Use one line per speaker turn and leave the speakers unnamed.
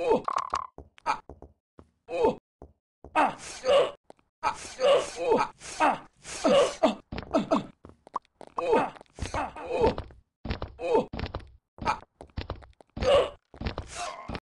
Oh!